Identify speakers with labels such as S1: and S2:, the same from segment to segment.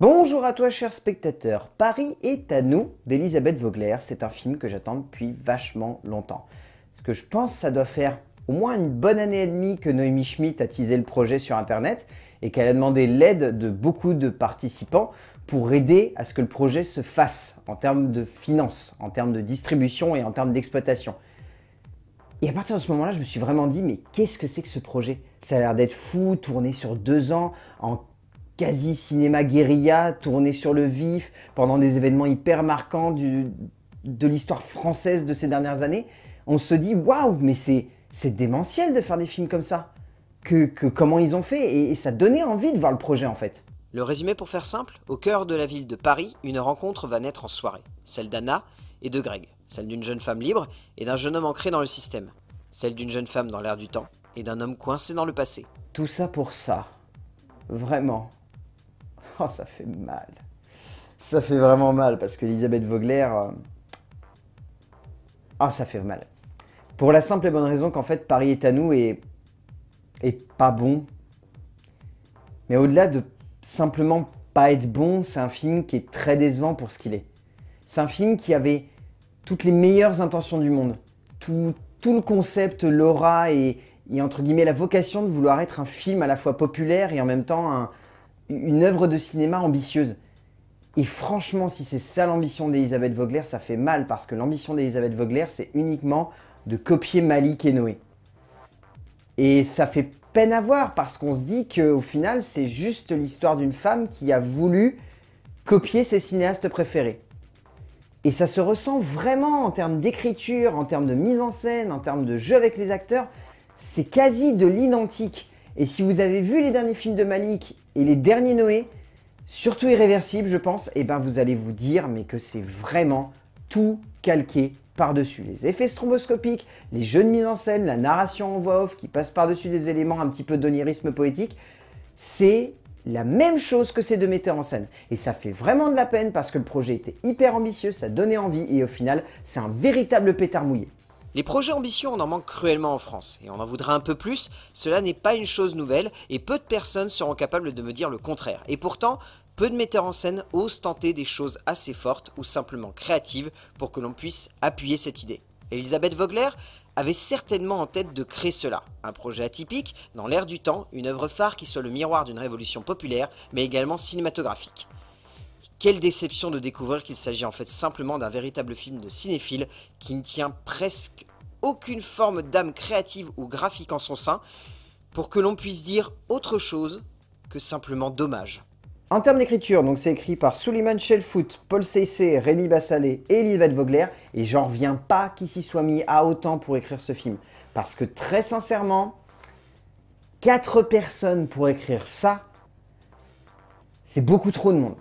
S1: Bonjour à toi cher spectateur, Paris est à nous d'Elisabeth Vogler, c'est un film que j'attends depuis vachement longtemps. Ce que je pense ça doit faire au moins une bonne année et demie que Noémie Schmidt a teasé le projet sur internet et qu'elle a demandé l'aide de beaucoup de participants pour aider à ce que le projet se fasse en termes de finances, en termes de distribution et en termes d'exploitation. Et à partir de ce moment-là, je me suis vraiment dit, mais qu'est-ce que c'est que ce projet? Ça a l'air d'être fou, tourné sur deux ans, en quasi cinéma guérilla, tourné sur le vif, pendant des événements hyper marquants de l'histoire française de ces dernières années. On se dit, waouh, mais c'est démentiel de faire des films comme ça. Que, comment ils ont fait, et, et ça donnait envie de voir le projet en fait.
S2: Le résumé pour faire simple, au cœur de la ville de Paris, une rencontre va naître en soirée, celle d'Anna et de Greg, celle d'une jeune femme libre et d'un jeune homme ancré dans le système, celle d'une jeune femme dans l'air du temps et d'un homme coincé dans le passé.
S1: Tout ça pour ça. Vraiment. Oh, ça fait mal. Ça fait vraiment mal parce que Elisabeth Vogler. Euh, ah, ça fait mal. Pour la simple et bonne raison qu'en fait, Paris est à nous et. et pas bon. Mais au-delà de simplement pas être bon, c'est un film qui est très décevant pour ce qu'il est. C'est un film qui avait toutes les meilleures intentions du monde. Tout, le concept, l'aura et, et, entre guillemets la vocation de vouloir être un film à la fois populaire et en même temps un, une œuvre de cinéma ambitieuse. Et franchement, si c'est ça l'ambition d'Elisabeth Vogler, ça fait mal parce que l'ambition d'Elisabeth Vogler, c'est uniquement de copier Malik et Noé. Et ça fait peine à voir parce qu'on se dit qu'au final, c'est juste l'histoire d'une femme qui a voulu copier ses cinéastes préférés. Et ça se ressent vraiment en termes d'écriture, en termes de mise en scène, en termes de jeu avec les acteurs. C'est quasi de l'identique. Et si vous avez vu les derniers films de Malik et les derniers Noé, surtout Irréversible, je pense, et eh ben vous allez vous dire mais que c'est vraiment tout calqué par-dessus. Les effets stromboscopiques, les jeux de mise en scène, la narration en voix off qui passe par-dessus des éléments un petit peu d'onirisme poétique, c'est la même chose que ces deux metteurs en scène. Et ça fait vraiment de la peine parce que le projet était hyper ambitieux, ça donnait envie et au final, c'est un véritable pétard mouillé.
S2: Les projets ambitieux, on en manque cruellement en France, et on en voudrait un peu plus, cela n'est pas une chose nouvelle, et peu de personnes seront capables de me dire le contraire. Et pourtant, peu de metteurs en scène osent tenter des choses assez fortes ou simplement créatives pour que l'on puisse appuyer cette idée. Elisabeth Vogler avait certainement en tête de créer cela, un projet atypique, dans l'air du temps, une œuvre phare qui soit le miroir d'une révolution populaire, mais également cinématographique. Quelle déception de découvrir qu'il s'agit en fait simplement d'un véritable film de cinéphile qui ne tient presque aucune forme d'âme créative ou graphique en son sein pour que l'on puisse dire autre chose que simplement dommage.
S1: En termes d'écriture, donc c'est écrit par Suleiman Shellfoot, Paul Cessé, Rémi Bassalé et Elisabeth Vogler, et j'en reviens pas qu'il s'y soit mis à autant pour écrire ce film. Parce que très sincèrement, quatre personnes pour écrire ça, c'est beaucoup trop de monde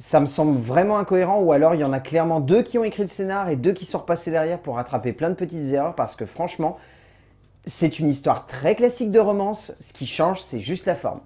S1: ça me semble vraiment incohérent, ou alors il y en a clairement deux qui ont écrit le scénar et deux qui sont repassés derrière pour rattraper plein de petites erreurs, parce que franchement, c'est une histoire très classique de romance, ce qui change, c'est juste la forme.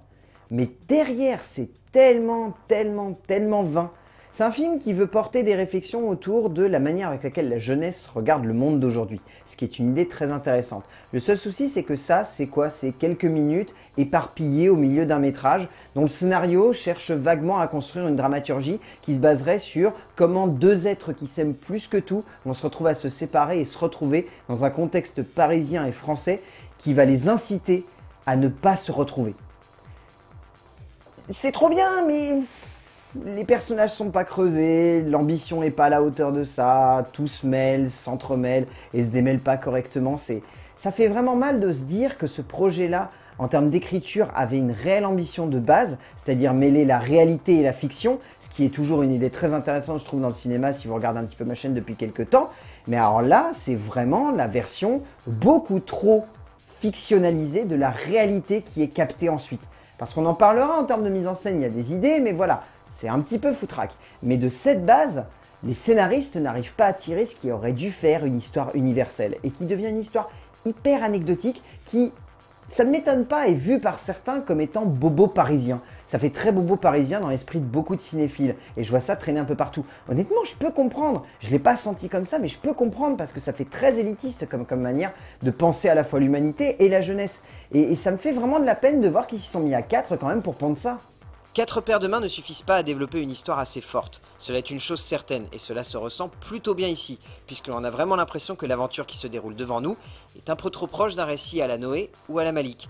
S1: Mais derrière, c'est tellement, tellement, tellement vain. C'est un film qui veut porter des réflexions autour de la manière avec laquelle la jeunesse regarde le monde d'aujourd'hui, ce qui est une idée très intéressante. Le seul souci, c'est que ça, c'est quoi? C'est quelques minutes éparpillées au milieu d'un métrage dont le scénario cherche vaguement à construire une dramaturgie qui se baserait sur comment deux êtres qui s'aiment plus que tout vont se retrouver à se séparer et se retrouver dans un contexte parisien et français qui va les inciter à ne pas se retrouver. C'est trop bien, mais les personnages sont pas creusés, l'ambition n'est pas à la hauteur de ça, tout se mêle, s'entremêle et se démêle pas correctement. C'est, ça fait vraiment mal de se dire que ce projet-là, en termes d'écriture, avait une réelle ambition de base, c'est-à-dire mêler la réalité et la fiction, ce qui est toujours une idée très intéressante, je trouve, dans le cinéma, si vous regardez un petit peu ma chaîne depuis quelques temps. Mais alors là, c'est vraiment la version beaucoup trop fictionnalisée de la réalité qui est captée ensuite. Parce qu'on en parlera en termes de mise en scène, il y a des idées, mais voilà, c'est un petit peu foutraque. Mais de cette base, les scénaristes n'arrivent pas à tirer ce qui aurait dû faire une histoire universelle et qui devient une histoire hyper anecdotique qui, ça ne m'étonne pas, est vue par certains comme étant bobo parisien. Ça fait très bobo parisien dans l'esprit de beaucoup de cinéphiles et je vois ça traîner un peu partout. Honnêtement, je peux comprendre. Je ne l'ai pas senti comme ça, mais je peux comprendre parce que ça fait très élitiste comme, manière de penser à la fois l'humanité et la jeunesse. Et, et, ça me fait vraiment de la peine de voir qu'ils s'y sont mis à quatre quand même pour prendre ça.
S2: Quatre paires de mains ne suffisent pas à développer une histoire assez forte. Cela est une chose certaine, et cela se ressent plutôt bien ici, puisque l'on a vraiment l'impression que l'aventure qui se déroule devant nous est un peu trop proche d'un récit à la Noé ou à la Malik.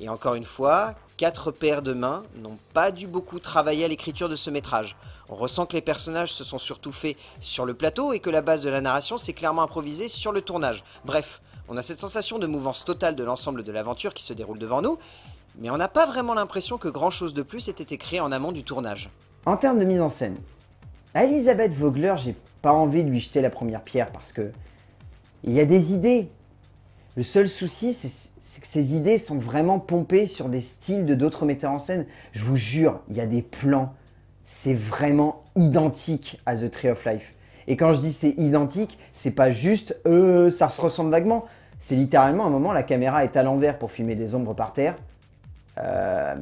S2: Et encore une fois, quatre paires de mains n'ont pas dû beaucoup travailler à l'écriture de ce métrage. On ressent que les personnages se sont surtout faits sur le plateau et que la base de la narration s'est clairement improvisée sur le tournage. Bref, on a cette sensation de mouvance totale de l'ensemble de l'aventure qui se déroule devant nous, mais on n'a pas vraiment l'impression que grand chose de plus ait été créé en amont du tournage.
S1: En termes de mise en scène, à Elisabeth Vogler, j'ai pas envie de lui jeter la première pierre parce que il y a des idées. Le seul souci, c'est que ces idées sont vraiment pompées sur des styles de d'autres metteurs en scène. Je vous jure, il y a des plans, c'est vraiment identique à The Tree of Life. Et quand je dis c'est identique, c'est pas juste euh, ça se ressemble vaguement. C'est littéralement un moment, la caméra est à l'envers pour filmer des ombres par terre. Euh,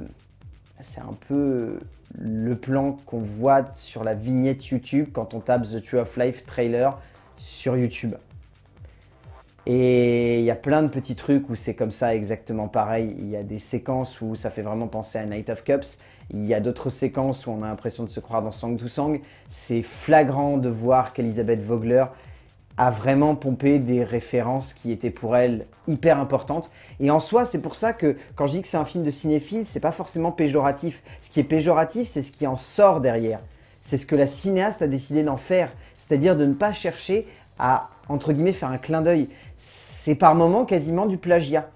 S1: c'est un peu le plan qu'on voit sur la vignette YouTube quand on tape The True of Life trailer sur YouTube. Et il y a plein de petits trucs où c'est comme ça exactement pareil. Il y a des séquences où ça fait vraiment penser à Night of Cups. Il y a d'autres séquences où on a l'impression de se croire dans Sang to Sang. C'est flagrant de voir qu'Elisabeth Vogler a vraiment pompé des références qui étaient pour elle hyper importantes. Et en soi, c'est pour ça que quand je dis que c'est un film de cinéphile, c'est pas forcément péjoratif. Ce qui est péjoratif, c'est ce qui en sort derrière. C'est ce que la cinéaste a décidé d'en faire, c'est-à-dire de ne pas chercher à, entre guillemets, faire un clin d'œil. C'est par moments quasiment du plagiat.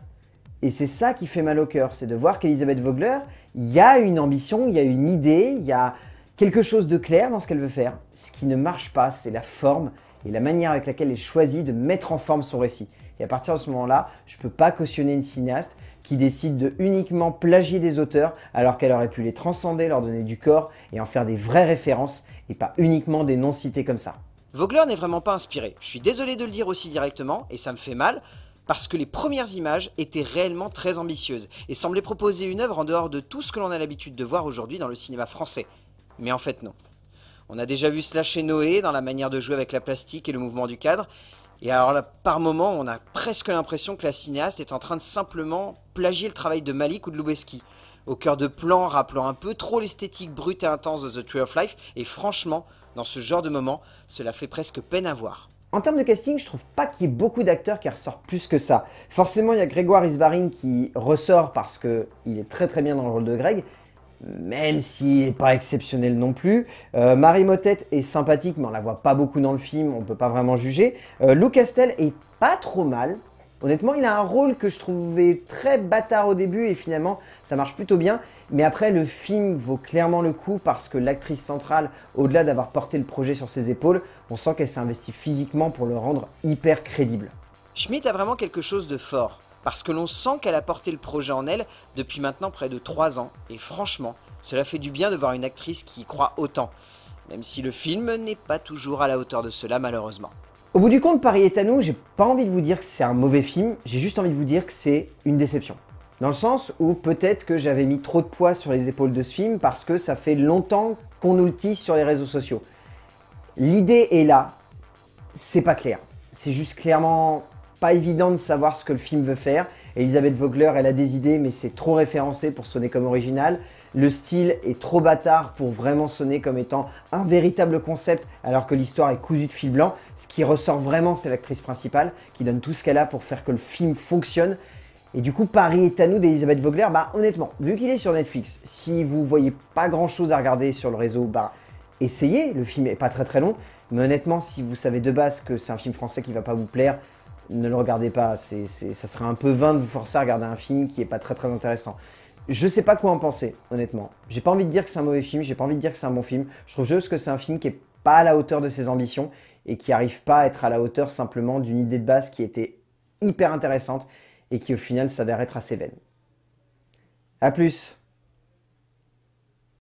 S1: Et c'est ça qui fait mal au cœur, c'est de voir qu'Elisabeth Vogler, il y a une ambition, il y a une idée, il y a quelque chose de clair dans ce qu'elle veut faire. Ce qui ne marche pas, c'est la forme et la manière avec laquelle elle choisit de mettre en forme son récit. Et à partir de ce moment-là, je ne peux pas cautionner une cinéaste qui décide de uniquement plagier des auteurs alors qu'elle aurait pu les transcender, leur donner du corps et en faire des vraies références et pas uniquement des noms cités comme ça.
S2: Vogler n'est vraiment pas inspiré. Je suis désolé de le dire aussi directement et ça me fait mal parce que les premières images étaient réellement très ambitieuses et semblaient proposer une œuvre en dehors de tout ce que l'on a l'habitude de voir aujourd'hui dans le cinéma français. Mais en fait non. On a déjà vu cela chez Noé dans la manière de jouer avec la plastique et le mouvement du cadre. Et alors là, par moment, on a presque l'impression que la cinéaste est en train de simplement plagier le travail de Malik ou de Lubeski. Au cœur de plans rappelant un peu trop l'esthétique brute et intense de The Tree of Life. Et franchement, dans ce genre de moment, cela fait presque peine à voir.
S1: En termes de casting, je trouve pas qu'il y ait beaucoup d'acteurs qui ressortent plus que ça. Forcément, il y a Grégoire Isvarin qui ressort parce qu'il est très très bien dans le rôle de Greg, même s'il n'est pas exceptionnel non plus. Euh, Marie Motette est sympathique, mais on la voit pas beaucoup dans le film, on peut pas vraiment juger. Euh, Lou Castel est pas trop mal. Honnêtement, il a un rôle que je trouvais très bâtard au début et finalement, ça marche plutôt bien. Mais après, le film vaut clairement le coup parce que l'actrice centrale, au-delà d'avoir porté le projet sur ses épaules, on sent qu'elle s'est investie physiquement pour le rendre hyper crédible.
S2: Schmidt a vraiment quelque chose de fort parce que l'on sent qu'elle a porté le projet en elle depuis maintenant près de 3 ans, et franchement, cela fait du bien de voir une actrice qui y croit autant, même si le film n'est pas toujours à la hauteur de cela malheureusement.
S1: Au bout du compte, Paris est à nous, j'ai pas envie de vous dire que c'est un mauvais film, j'ai juste envie de vous dire que c'est une déception. Dans le sens où peut-être que j'avais mis trop de poids sur les épaules de ce film parce que ça fait longtemps qu'on nous le tisse sur les réseaux sociaux. L'idée est là, c'est pas clair. C'est juste clairement pas évident de savoir ce que le film veut faire. Elisabeth Vogler, elle a des idées, mais c'est trop référencé pour sonner comme original. Le style est trop bâtard pour vraiment sonner comme étant un véritable concept, alors que l'histoire est cousue de fil blanc. Ce qui ressort vraiment, c'est l'actrice principale, qui donne tout ce qu'elle a pour faire que le film fonctionne. Et du coup, Paris est à nous d'Elisabeth Vogler. Bah, honnêtement, vu qu'il est sur Netflix, si vous voyez pas grand chose à regarder sur le réseau, bah, essayez. Le film est pas très très long. Mais honnêtement, si vous savez de base que c'est un film français qui va pas vous plaire, ne le regardez pas. Ça serait un peu vain de vous forcer à regarder un film qui est pas très très intéressant. Je sais pas quoi en penser, honnêtement. J'ai pas envie de dire que c'est un mauvais film, j'ai pas envie de dire que c'est un bon film. Je trouve juste que c'est un film qui est pas à la hauteur de ses ambitions et qui arrive pas à être à la hauteur simplement d'une idée de base qui était hyper intéressante et qui au final s'avère être assez vaine. A plus